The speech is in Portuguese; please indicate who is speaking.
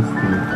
Speaker 1: Cristo.